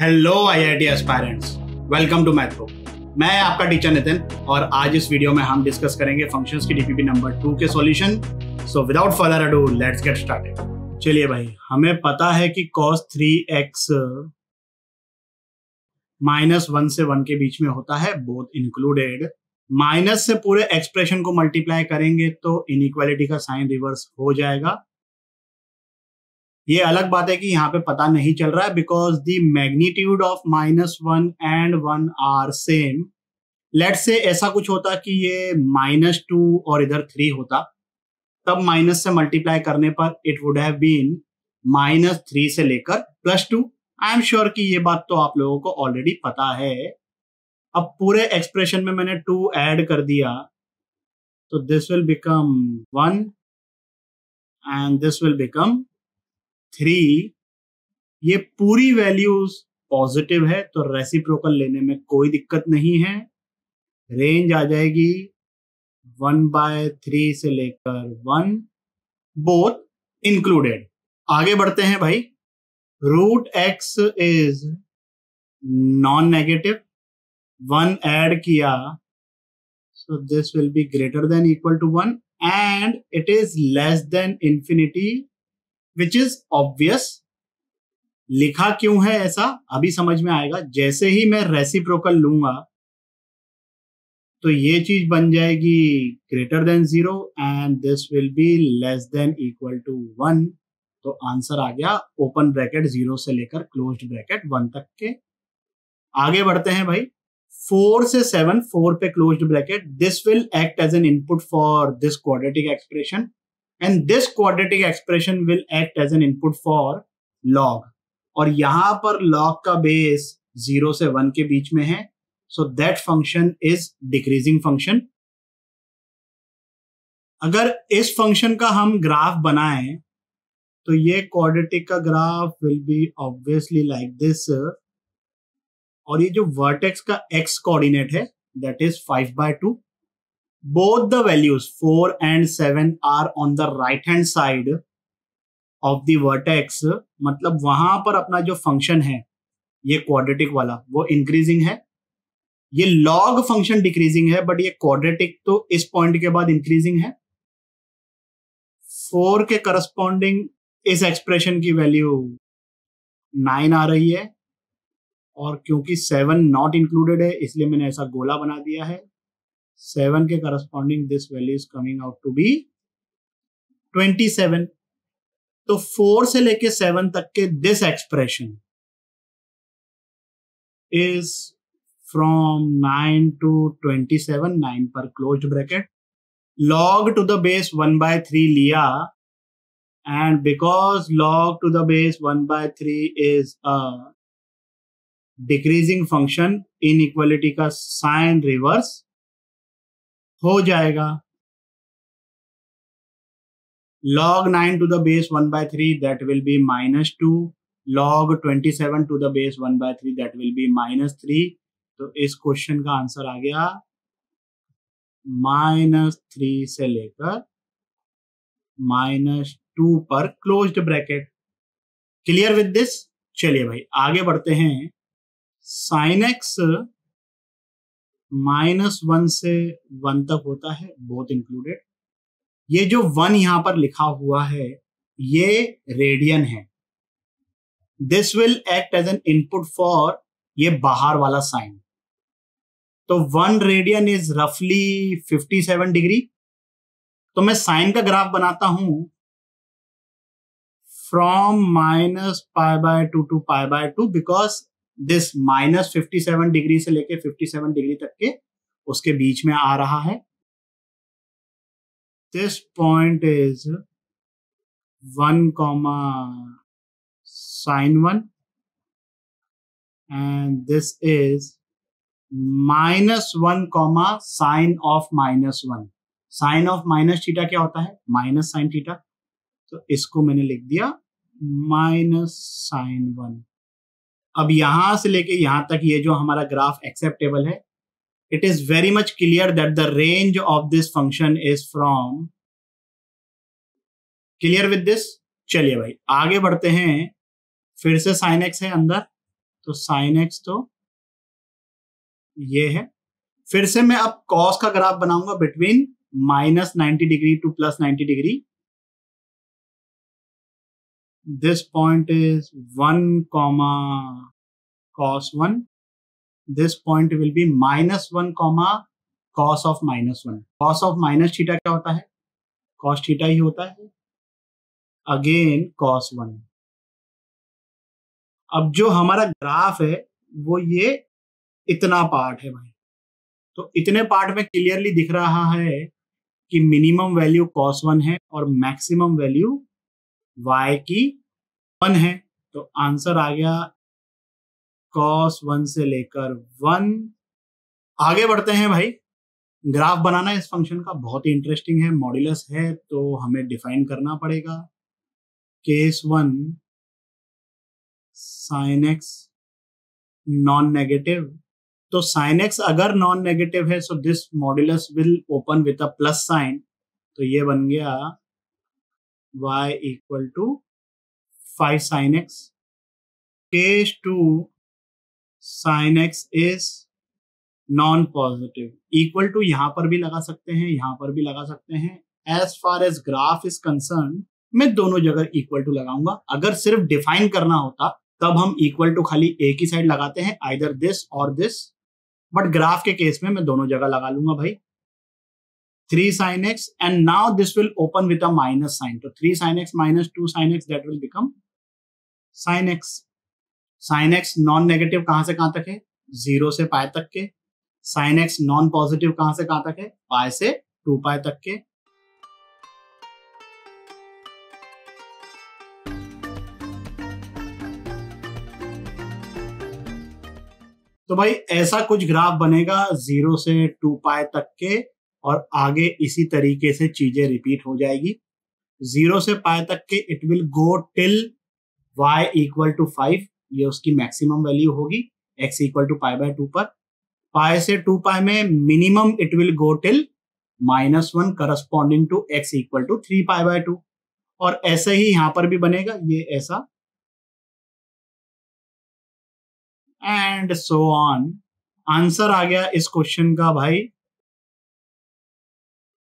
Hello IIT aspirants welcome to मैथ्रो मैं आपका teacher Nitin, और आज इस वीडियो में हम डिस्कस करेंगे फ़ंक्शंस की डीपीपी नंबर टू के solution so without further ado let's get started चलिए भाई, हमें पता है कि cos 3x माइनस वन से वन के बीच में होता है बोथ इंक्लूडेड माइनस से पूरे एक्सप्रेशन को मल्टीप्लाई करेंगे तो इनइक्वालिटी का साइन रिवर्स हो जाएगा. ये अलग बात है कि यहाँ पे पता नहीं चल रहा है because the magnitude of minus one and one are same let say ऐसा कुछ होता कि ये माइनस टू और इधर थ्री होता, तब माइनस से मल्टीप्लाई करने पर it would have been minus three से लेकर plus two I am sure कि ये बात तो आप लोगों को ऑलरेडी पता है। अब पूरे एक्सप्रेशन में मैंने टू ऐड कर दिया तो this will become one and this will become three ये पूरी वैल्यूज़ पॉजिटिव है तो रेसिप्रोकल लेने में कोई दिक्कत नहीं है। रेंज आ जाएगी वन बाय थ्री से लेकर वन बोथ इंक्लूडेड आगे बढ़ते हैं भाई। Root x is non negative one add किया so this will be greater than equal to one and it is less than infinity which is obvious लिखा क्यों है ऐसा? अभी समझ में आएगा। जैसे ही मैं रेसिप्रोकल लूँगा तो ये चीज़ बन जाएगी greater than zero and this will be less than equal to one तो आंसर आ गया ओपन ब्रैकेट ज़ीरो से लेकर क्लोज ब्रैकेट वन तक के। आगे बढ़ते हैं भाई। फोर से सेवन फोर पे close bracket this will act as an input for this quadratic expression and this quadratic expression will act as an input for log और यहाँ पर लॉग का बेस ज़ीरो से वन के बीच में है। So that function is decreasing function अगर इस फ़ंक्शन का हम ग्राफ बनाएँ तो ये क्वाड्रेटिक का graph will be obviously like this और ये जो वर्टेक्स का एक्स कोऑर्डिनेट है that is five by two both the values 4 and 7 are on the right hand side of the vertex. मतलब वहाँ पर अपना जो फ़ंक्शन है, ये क्वाड्रेटिक वाला, वो इंक्रीजिंग है। ये लॉग फ़ंक्शन डिक्रीजिंग है बट ये क्वाड्रेटिक तो इस पॉइंट के बाद इंक्रीजिंग है। फोर के करस्पॉन्डिंग इस एक्सप्रेशन की वैल्यू नाइन आ रही है, और क्योंकि सेवन नॉट इंक्लूडेड है, इसलिए मैंने ऐसा गोला बना दिया है। सेवन के corresponding this value is coming out to be twenty seven तो फोर से लेके सेवन तक के this expression is from nine to twenty seven nine पर close bracket log to the base one by three लिया and because log to the base one by three is a decreasing function inequality का sign reverse हो जाएगा। Log 9 to the base 1 by 3 that will be minus 2 log 27 to the base 1 by 3 that will be minus 3 तो इस question का answer आ गया minus three से लेकर माइनस टू पर closed bracket clear with this चलिए भाई, आगे बढ़ते हैं। साइन एक्स माइनस वन से वन तक होता है बोथ इंक्लूडेड ये जो वन यहाँ पर लिखा हुआ है, ये रेडियन है। This will act as an input for ये बाहर वाला साइन तो वन रेडियन इज़ रफली फिफ्टी सेवन डिग्री तो मैं साइन का ग्राफ बनाता हूँ। From minus pi by two to pi by two because this minus fifty seven degree से लेके फिफ्टी सेवन डिग्री तक के उसके बीच में आ रहा है। This point is one comma sine one and this is minus one comma sine of minus one sine of minus theta क्या होता है? माइनस साइन थीटा तो इसको मैंने लिख दिया माइनस साइन वन अब यहाँ से लेके यहाँ तक ये जो हमारा ग्राफ एक्सेप्टेबल है it is very much clear that the range of this function is from clear with this चलिए भाई, आगे बढ़ते हैं, फिर से साइन एक्स है अंदर तो साइन एक्स तो ये है। फिर से मैं अब कॉस का ग्राफ बनाऊँगा between minus ninety degree to plus ninety degree this point is one comma cos one this point will be minus one comma cos of minus one cos of minus theta क्या होता है? Cos theta ही होता है। Again cos one अब जो हमारा graph है, वो ये इतना पार्ट है भाई। तो इतने पार्ट में क्लियरली दिख रहा है कि मिनिमम वैल्यू कॉस वन है और मैक्सिमम वैल्यू वाई की वन है। तो आंसर आ गया कॉस वन से लेकर वन। आगे बढ़ते हैं भाई। ग्राफ बनाना इस फ़ंक्शन का बहुत ही इंटरेस्टिंग है मॉड्यूलस है तो हमें डिफाइन करना पड़ेगा। Case one sine x non negative तो साइन एक्स अगर नॉन नेगेटिव है so this modulus will open with a plus sign तो ये बन गया y equal to five sine x case two sine x is non positive equal to यहाँ पर भी लगा सकते हैं, यहाँ पर भी लगा सकते हैं. As far as graph is concern मैं दोनों जगह इक्वल टू लगाऊँगा. अगर सिर्फ़ डिफाइन करना होता, तब हम इक्वल टू खाली एक ही साइड लगाते हैं आइदर दिस और दिस बट ग्राफ के केस में मैं दोनों जगह लगा लूँगा भाई. Three sine x and now this will open with a minus sign तो three sine x minus two sine x that will become sine x sine x non negative कहाँ से कहाँ तक है? ज़ीरो से पाए तक के। साइन एक्स नॉन पॉजिटिव कहाँ से कहाँ तक है? पाए से टू पाए तक के। तो भाई, ऐसा कुछ ग्राफ बनेगा ज़ीरो से टू पाए तक के। और आगे इसी तरीके से चीज़ें रिपीट हो जाएगी। ज़ीरो से पाए तक के it will go till y equal to five ये उसकी मैक्सिमम वैल्यू होगी, x equal to pi by two पर। पाए से टू पाए में minimum it will go till minus one corresponding to x equal to three pi by two और ऐसे ही यहाँ पर भी बनेगा, ये ऐसा। एंड सो ऑन आंसर आ गया इस क्वेश्चन का भाई।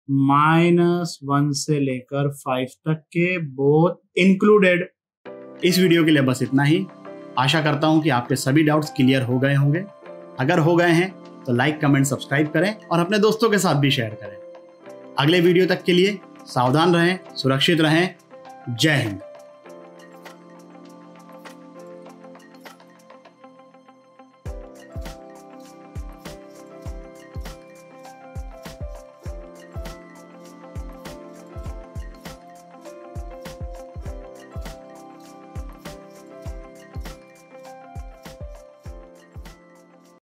माइनस वन से लेकर फाइव तक के बोथ इंक्लूडेड इस वीडियो के लिए बस इतना ही। आशा करता हूँ कि आपके सभी डाउट्स क्लियर हो गए होंगे। अगर हो गए हैं तो लाइक कमेंट सब्सक्राइब करें और अपने दोस्तों के साथ भी शेयर करें। अगले वीडियो तक के लिए सावधान रहें, सुरक्षित रहें। जय हिंद।